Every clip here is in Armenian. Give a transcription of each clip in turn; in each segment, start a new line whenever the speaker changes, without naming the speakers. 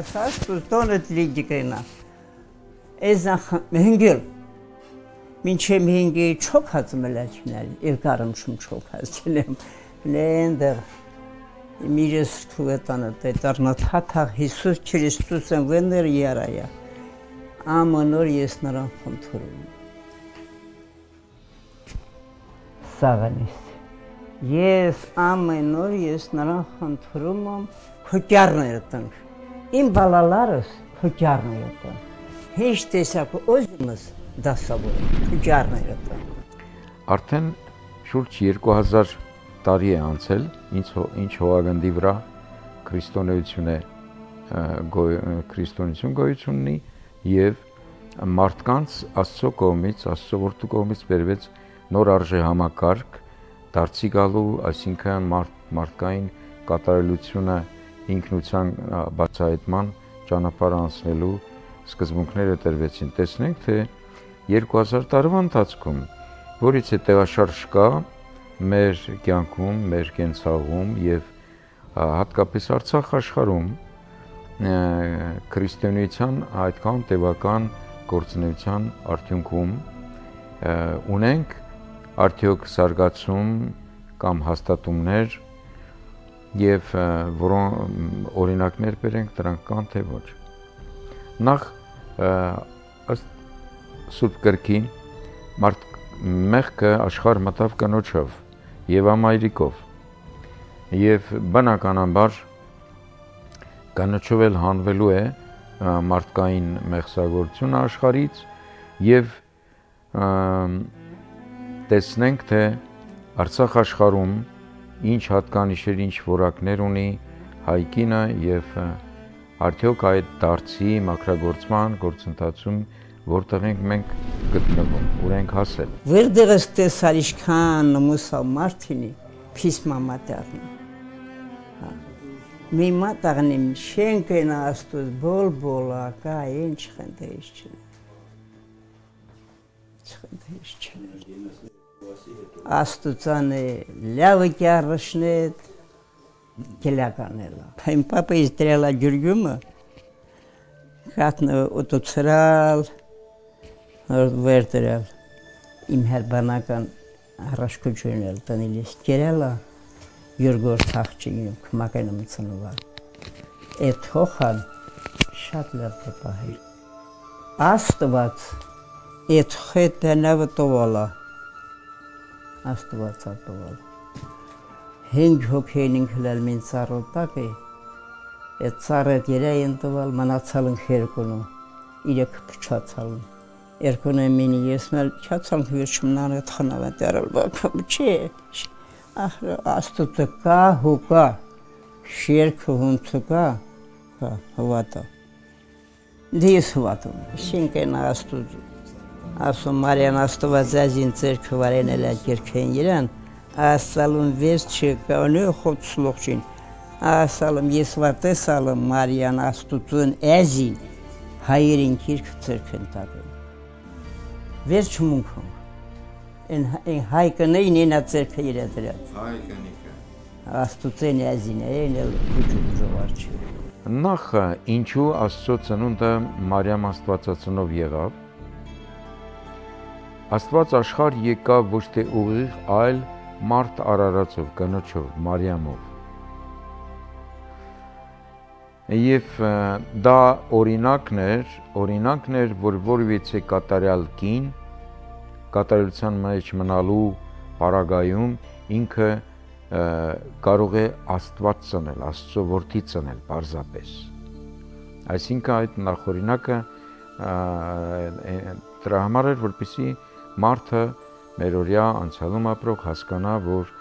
չենք նասած, տոնը լիգի կենա։ Էս հնգել։ Մինչև հինգի չոք հացմելաչնել, երկարում շում չոք հացնեմ։ Լենդեր միրես թուետանը տետարնա թաթաղ Հիսուս Քրիստոսն վեներ երայա։ Ամանոր ես նրան խնդրում։ Սաղանիս։ Ես ամեն օր ես նրան խնդրում եմ քոճարները տնք։ Իմ բալալարս քոճարները տնք։ Հեչ տեսակ օզիմս դասավոր քոճարները տնք։
Արդեն շուրջ 2000 տարի է անցել, ինչ ինչ հողագնդի վրա քրիստոնեություն է քրիստոնեություն գոյություն ունի եւ մարդկանց Աստծո կողմից, Աստծո որդու կողմից բերվեց նոր արժե համակարգ դարձի գալու, այսինքն մարդ, մարդկային կատարելությունը ինքնության բացահայտման ճանապարհ անցնելու սկզբունքները տրվեցին։ Տեսնենք, թե 2000 տարվա ընթացքում որից է տեղաշարժ կա մեր կյանքում, մեր կենցաղում եւ հատկապես Արցախ աշխարհում քրիստոնեության այդքան տևական գործունեության արդյունքում ունենք արդյոք զարգացում կամ հաստատումներ եւ որոն օրինակներ բերենք դրանք կան թե ոչ նախ ըստ սուրբ գրքի մարդ մեղքը աշխարհ մտավ կնոջով եւ ամայրիկով եւ բնականաբար կնոջով էլ հանվելու է մարդկային մեղսագործությունը աշխարից եւ տեսնենք թե Արցախ աշխարհում ինչ հատկանիշեր, ինչ որակներ ունի հայկինը եւ արդյոք այդ դարձի մակրագործման գործընթացում որտեղ ենք մենք գտնվում, ուր ենք հասել։
Վերդերս տեսար իշքան մուսալ Մարտինի փիսմա մատաղնի։ հա։ Մի մատաղնիմ շենքեն աստուց բոլ բոլա կա ինչ խնդեիշ չնի։ Չխնդեիշ չնի։ Աստուծանը լավը կյարշնետ կելականելա։ Պայմ պապը իզտրելա ջուրգյումը, կատնը ուտուցրալ, վերտրել, իմ հերբանական առաջկոչույն էլ տնիլիս կերելա, յուրգոր թաղջինում, կմակենում ծնուվա։ Էդ հոխան շատ լավ է պահել։ Աստված, էդ խետը նավը տովալա, Աստվածա տվել։ Հինգ հոգին ինքլել մին ծառոտակ է։ Այդ ծառը երային տվել մնացալն քերկոնու։ Իրեք փչացալն։ Երկոնը մինի եսնել չացան վերջմնան այդ խնավը դարալ բակում չի։ Ահ աստուծը կա հուկա։ Շերքը հունցը կա։ Հա, հվատա։ Դիս հվատում։ Շինկեն աստուծը ասում Մարիան Աստվածազին ցերքը վարենել է երկեն իրան, ասալում վերջը կանու խոտ սլողջին, ասալում ես վարտեսալում Մարիան Աստուծուն էզին, հայերին կիրք ցերքեն տակում։ Վերջ մունքում, են հայկնին ինա ցերքը իրա դրած։ Հայկնիկը։ Աստուծեն էզին է, էլ ուջու ժողարչի։
Նախ ինչու Աստծո ծնունդը Մարիամ Աստվածածնով եղավ, Աստված աշխարհ եկավ ոչ թե ուղիղ, այլ մարդ արարածով, կնոջով, Մարիամով։ Եվ դա օրինակներ, օրինակներ, որ որևիցե կատարյալ կին կատարելության մեջ մնալու պարագայում ինքը կարող է Աստված ծնել, Աստծո որդի ծնել պարզապես։ Այսինքն այդ նախորինակը դրա համար էր, որպեսի Մարդը մերօրյա անցյալում ապրող հասկանա, որ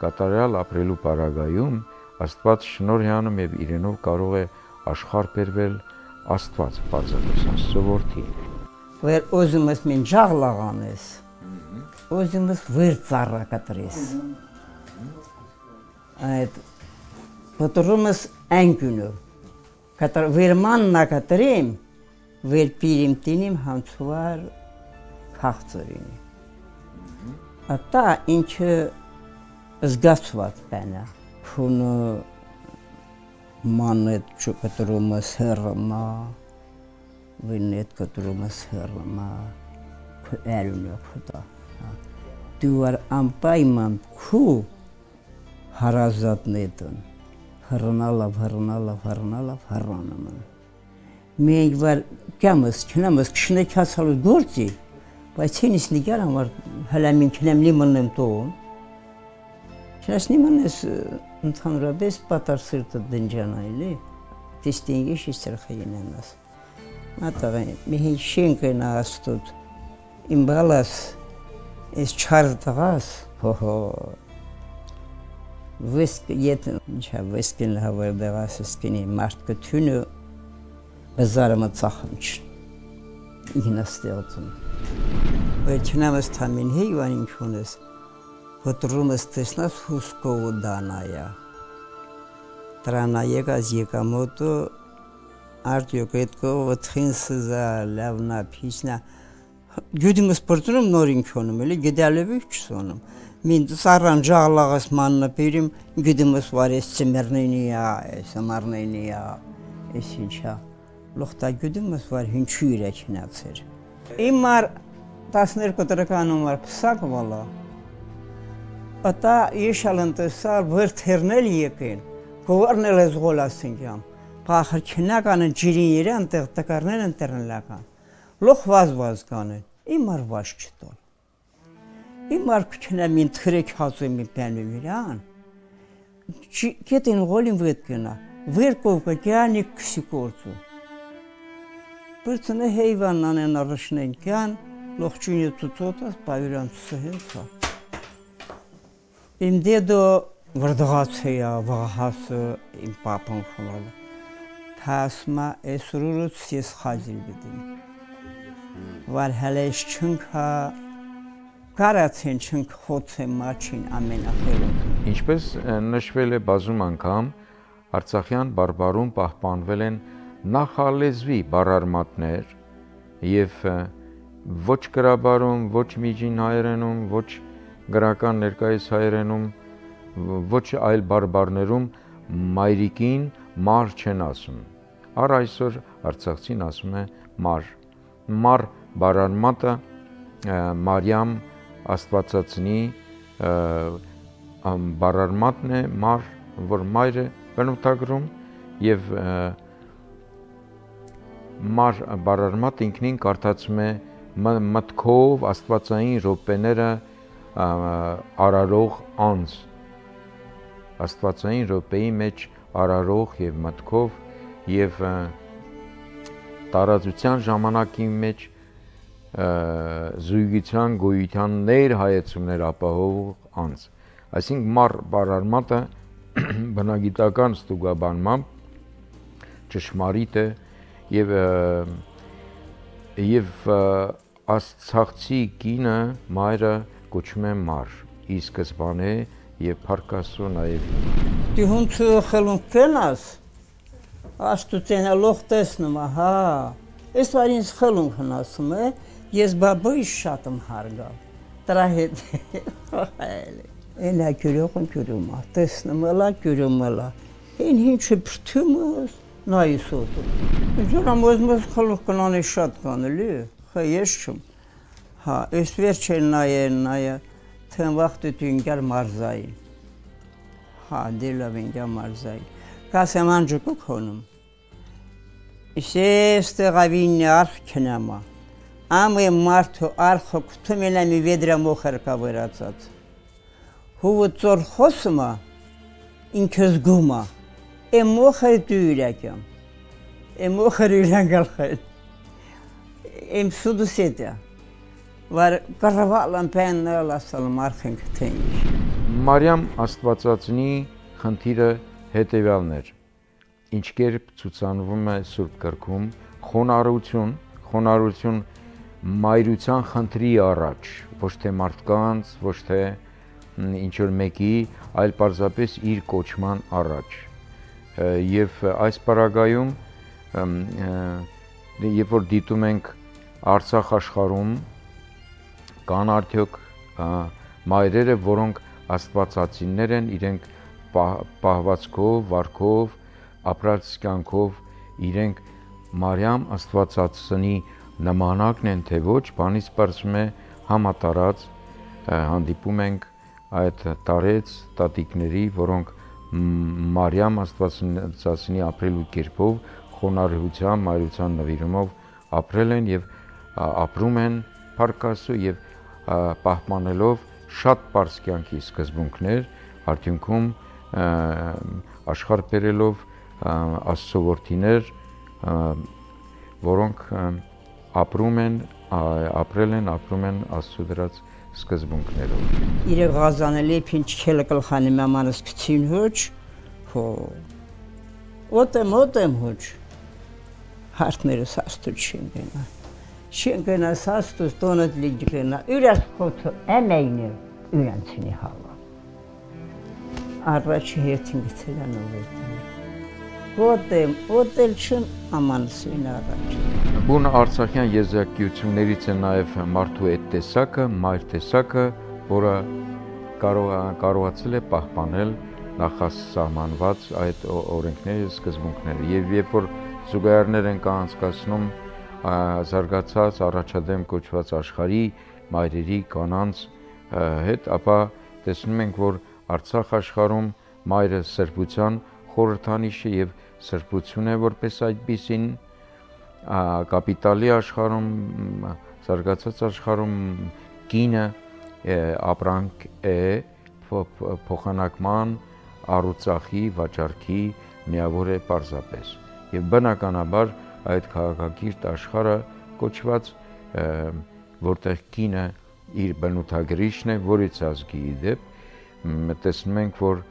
կատարյալ ապրելու պարագայում Աստված շնորհ է անում եւ իրենով կարող է աշխարհ բերվել Աստված Աստծո որդի։
Վեր ուզում ես մին ջաղլաղանես։ Ուզում ես վեր ծառա կտրես։ Այդ պատրում ես անկյունը։ Կատր վերման նակատրիմ, վեր պիրիմ տինիմ հանցուար քաղցրին։ Ատա ինչը զգացված բանա, քունը մանետ չկտրումը սերմա վինետ կտրումը սերմա քելնը քտա դու ար ամպայման քու հարազատնետն հռնալա հռնալա հռնալա հռանման մենք վար կամս չնամս քշնեքացալու գործի բայց ինձ նիգար համար հələ մինքնեմ լիմնեմ տոն Չնայած նիմանես ընդհանրապես պատար սրտը դնջանայլի դիստինգի շիստրխայինանաս մատաղ մի շենքը նաստուտ իմ բալաս ես չար տղաս հոհո վեսկ ետ ինչա վեսկին հավեր դեղաս սկինի մարդ կթյունը բզարը մծախնչ ինաստեղծում Վերջնամս թամին հեյվան ինչ ունես, ոտրումս տեսնաս հուսկովը դանայա։ Տրանայեք az եկամոտը արդյոք հետքո վթխին սզա լավնա փիսնա գյուդիմս պրտնում նոր ինքոնում էլի գդալեվի չսոնում մին սարան ժաղլաղս մաննը պիրիմ գյուդիմս վարես ծմերնենիա էս ամարնենիա էս ինչա լոխտա գյուդիմս վար հինչու իրաչինացեր իմ մար 12 տրկանում էր փսակ վալա։ Ատա եշալն տեսար վրթերնել եկեն, գովարնել ես գոլասինգյամ։ Փախր քնականը ջիրին երե անտեղ տկարներ ընտրն լական։ Լոխ վազ վազ կանեն, իմ արվաշ չտոլ։ Իմ արքչնա մին թրեք հացը մի պենու իրան։ Կետին գոլին վետ կնա, վերկով կյանի քսիկորցու։ Բրցնե հեյվանն են արշնեն կյան, լողջունի ծուցոտը պավիրանցը հենցա։ Իմ դեդո վրդղացեյա վաղհասը իմ պապան խոնալը։ Թասմա էսրուրուց ես խազիլ բդիմ։ Վար հալեշ չնքա կարացեն չնք խոցե մաչին ամենախելում։
Ինչպես նշվել է բազում անգամ, Արցախյան բարբարում պահպանվել են նախալեզվի բարարմատներ եւ ոչ գրաբարում, ոչ միջին հայերենում, ոչ գրական ներկայիս հայերենում, ոչ այլ բարբարներում մայրիկին մար չեն ասում։ Առ այսօր Արցախցին ասում է մար։ Մար բարարմատը Մարիամ Աստվածածնի բարարմատն է մար, որ մայրը բնութագրում եւ մար բարարմատ ինքնին կարդացում է մտքով աստվածային րոպեները արարող անձ աստվածային րոպեի մեջ արարող եւ մտքով եւ տարածության ժամանակի մեջ զույգության գոյության ներհայեցումներ ապահովող անձ այսինքն մար բարարմատը բնագիտական ստուգաբանմամբ ճշմարիտ է եւ եւ, և Աստծաղցի կինը մայրը կոչում է մար, ի սկզբանե եւ փարկասու նաեւ։
Դի հունցը խելուն կենաս, աստուծենա լող տեսնում, հա, ես վար ինձ խելուն հնասում է, ես բաբոյ շատ եմ հարգալ, տրա հետ, Էնա կյուրողն կյուրումա, տեսնում էլա կյուրում էլա, են հինչը պրթում ես, նայի սոտում։ Ձորամ ոզմոզ խլուխ կնանի շատ կանելի է խը ես չում։ Հա, այս վերջը նայեն նայա թեն վախտը տինգար մարզային։ Հա, դիլավ ինգա մարզային։ Կասեմ անջուկու քոնում։ Իշես տեղավին արխ քնամա։ Ամը մարդու արխը կտում էլա մի վեդրա մոխր կավերացած։ Հուվը ծոր խոսմա ինքս գումա։ Եմ մոխր դույրակյամ։ Եմ մոխր յուրանգալ խայտ իմ սուդուսետը վար կարավալան պեննել ասալ մարխենք թե ինչ
Մարիամ Աստվածածնի խնդիրը հետևյալն էր. Ինչ կերպ ցուցանվում է Սուրբ Գրքում խոնարհություն խոնարհություն մայրության խնդրի առաջ ոչ թե մարդկանց ոչ թե ինչ որ մեկի այլ պարզապես իր կոչման առաջ եւ այս պարագայում երբ որ դիտում ենք Արցախ աշխարհում կան արդյոք մայրերը, որոնք աստվածածիններ են, իրենք պահվածքով, վարքով, ապրած կյանքով իրենք Մարիամ Աստվածածնի նմանակն են թե ոչ, բանից բարձում է համատարած հանդիպում ենք այդ տարեց տատիկների, որոնք Մարիամ Աստվածածնի ապրելու կերպով խոնարհությամբ, մայրության նվիրումով ապրել են եւ ապրում են Փարքասու եւ պահպանելով շատ པարս կյանքի սկզբունքներ, արդյունքում աշխարհ բերելով Աստծո որդիներ, որոնք ապրում են, ապրել են, ապրում են Աստծո դրած սկզբունքներով։
Իրե գազանելի փինչ քելը կլխանի մամանս քցին հոչ, հո Օտեմ, օտեմ հոչ։ Հարթները սաստու չեն գնա։ Չեն գնա սաստու տոնը լիջ գնա։ Ուրաս խոթը ամեյնը յուրանցինի հալա։ Առաջ հերթին գցելան ովերտին։ Օտեմ, օտել չն ամանսին առաջ։
Բուն Արցախյան եզակիություններից է նաև մարդու այդ տեսակը, մայր տեսակը, որը կարող կարողացել է պահպանել նախասահմանված այդ օրենքները, սկզբունքները։ Եվ երբ որ զուգահեռներ են կանցկացնում զարգացած առաջադեմ կոչված աշխարհի մայրերի կանանց հետ, ապա տեսնում ենք, որ Արցախ աշխարհում մայրը սրբության խորհրդանիշը եւ սրբություն է որպես այդպեսին կապիտալի աշխարհում զարգացած աշխարհում կինը ապրանք է փոխանակման առուցախի, վաճառքի միավոր է պարզապես։ Եվ բնականաբար այդ քաղաքակիրթ աշխարհը կոչված որտեղ կինը իր բնութագրիչն է, որից ազգի դեպ տեսնում ենք, որ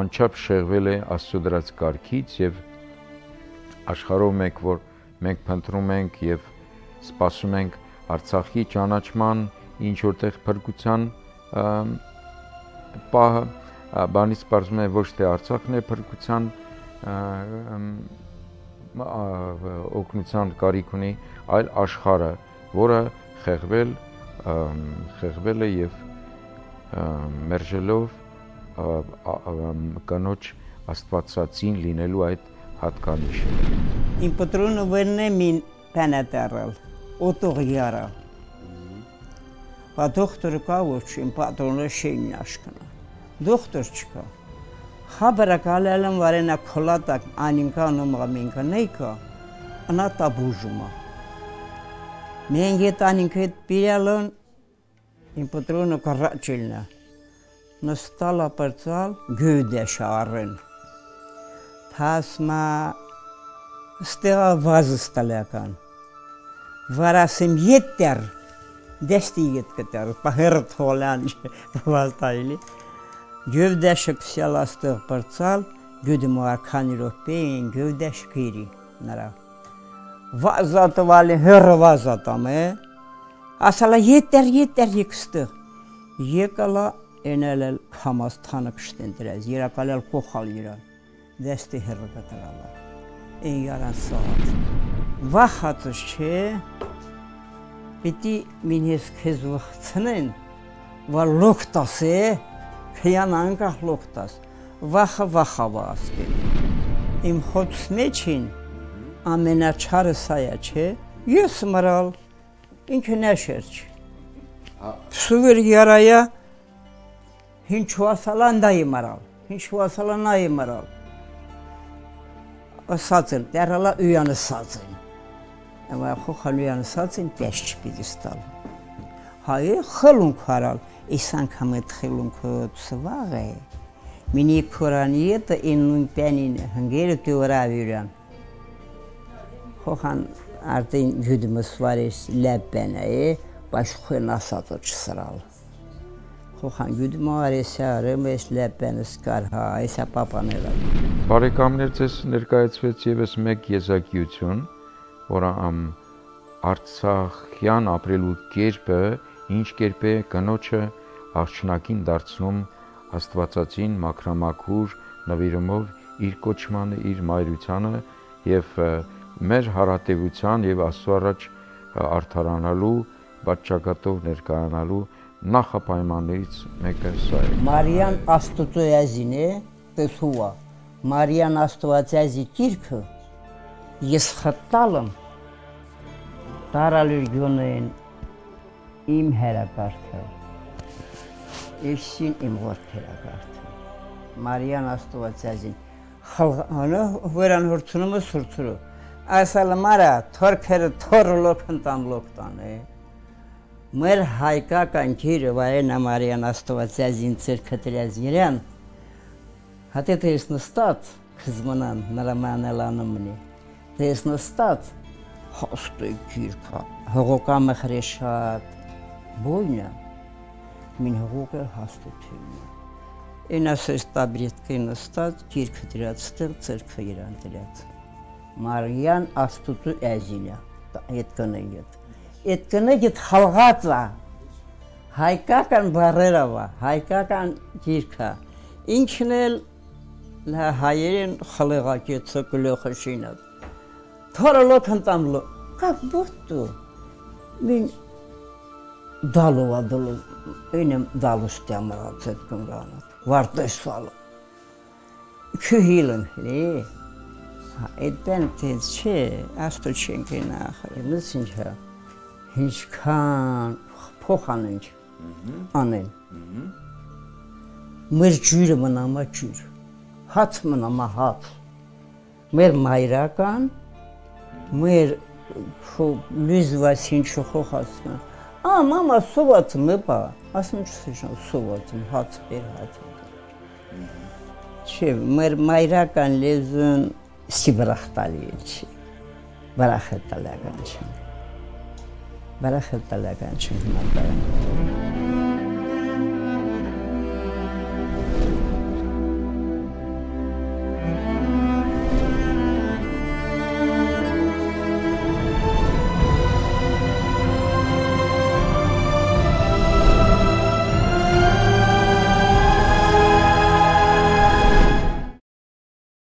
անչափ շեղվել է Աստծո դրած կարգից եւ աշխարհով մեկ որ մենք փնտրում ենք եւ սպասում ենք Արցախի ճանաչման ինչ որտեղ փրկության պահը բանից բարձում է ոչ թե Արցախն է փրկության օգնության կարիք ունի, այլ աշխարհը, որը խեղվել խեղվել է եւ մերժելով կնոջ աստվածածին լինելու այդ հատկանիշը։
Իմ պատրոնը վեննե մին պանատարալ, օտող յարա։ Բա դոկտորը կա ոչ իմ պատրոնը շեյն աշկնա դոկտոր չկա։ Հաբրակալելն վարենա քոլատակ անինկանում ամինկա նեյկա անա տաբուժումա։ Մենք հետ անինքը հետ պիրալն իմ պատրոնը կարաչելնա։ Նստալա պրծալ գյուդե շարեն։ hasma stera vazıstalakan. Varasım yetter. Desti yetketer. Pahert holanç vastayli. Gövdeşik selastır parçal. Gödümü arkani rohpeyin gövdeşik iri. Nara. Vazatı vali hır vazatamı. Asala yetter yetter yıkıstı. Yekala enelel kamas tanıkıştın direz. Yerakalel kohal yiran. Դեստի հերը կտրալա։ Են յարան սաղաց։ Վախածս չէ, պիտի մինես քեզ վխցնեն, որ լոք տասե, Քյան անկախ լոկտաս, վախը վախավա ասկել։ Իմ խոց մեջին ամենաչարը սայա չէ, ես մրալ, ինքը նաշերչ։ Սուվեր յարայա, հինչու ասալանդայի մրալ, հինչու ասալանայի մրալ։ osadzim, derhala ujane sadzim. Evo ja hohan ujane sadzim, tešći pidi stalo. Haje halunk haral, i sankam et halunk od svare. Mini kuraniyeta innun penin hangeri tuvara viryan. Hohan artın güdümüz var is lebbeneyi başkı nasadır sıral. Hohan güdüm var is yarım is lebbenis karha is e papanı var.
Բարեկամներ ձեզ ներկայացվեց եւս մեկ եզակիություն, որը ամ Արցախյան ապրելու կերպը ինչ կերպ է կնոջը արչնակին դարձնում Աստվածածին մակրամակուր նվիրումով իր կոչմանը, իր մայրությանը եւ մեր հարատեվության եւ Աստծո առաջ արթարանալու, բաճակատով ներկայանալու նախապայմաններից մեկը սա է։
Մարիան Աստծո յազին է, տեսուա։ Մարիան Աստվածյազի գիրքը ես խտալում տարալուր գյունեն իմ հերակարդը եսին իմ ворթ հերակարդը Մարիան Աստվածյազին խլանը վերան հորցնում է սուրցրու այսալ մարա թորքերը թորլոք ընտամլոք տանե մեր հայկական ջիրը վայեն Մարիան Աստվածյազին ցերքտրյազ երան Հատե թե ես նստած կզմնան նրա մանելանը մնի։ Թե ես նստած հաստ է գիրքը, հողոկամը խրեշատ, բույնը, մին հողոկ է հաստությունը։ Են ասես տաբրետքը նստած, գիրքը դրած ստեղ, ծերքը իրան դրած։ Մարյան աստուծու էզինը, այդ կնը ետ։ Այդ կնը ետ խալղածա, հայկական բարերավա, հայկական գիրքը, ինչն էլ հայերեն խլեղակեցը գլոխը շինավ։ Թորոլոտ հնտամլո, կակ բոտու, մին դալով ադոլով, ինեմ դալուստի ամրած էդ կնգանատ, վարտես սալով։ Քյուհիլն հլի, այդտեն տեց չէ, աստու չենք են ախր, մս ինչա, ինչքան փոխանենք անել։ Մեր ջուրը մնամա ջուրը հաց մնամա հաց։ Մեր մայրական, մեր լույզվասին չխոխասկան։ Ա, մամա, սոված մեպա, ասում չսեշան, սոված հաց բեր հաց։ Չէ, մեր մայրական լեզուն սիբրախտալի չի։ Բարախետալական չի։ Բարախետալական չի մատարան։